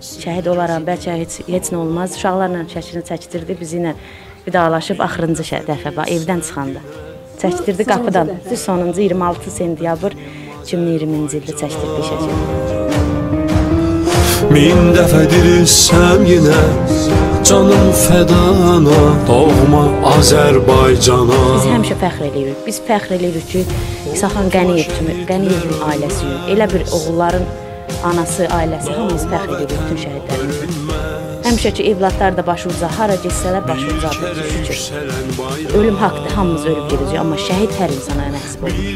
Şəhid olaram, bəlkə heç, heç nə olmaz. Uşaqlarla şəklini çəkdirdi, bizi ilə vidalaşıb axırıncı şə dəfə bax evdən çıxanda. Çəkdirdi qapıdan. Düz sonuncu 26 sentyabr 2020-ci ildə çəkdirdi şəkil. Min dəfə dirilsəm yenə Canım fədana Doğma Azərbaycana Biz həmişə fəxr eləyirik. Biz fəxr eləyirik ki, İsaxan Qəniyev kimi, Qəniyevin ailəsiyik. Elə bir oğulların anası, ailəsi hamımız fəxr edirik bütün şəhidlərimizə. Həmişə ki, evladlar da başı uca, hara getsələr başı ucadır. Şükür. Ölüm haqqdır, hamımız ölüb gedəcəyik, amma şəhid hər insana nəsib olur.